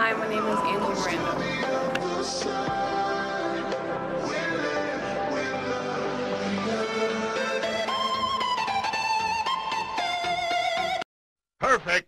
Hi, my name is Angie Miranda. Perfect.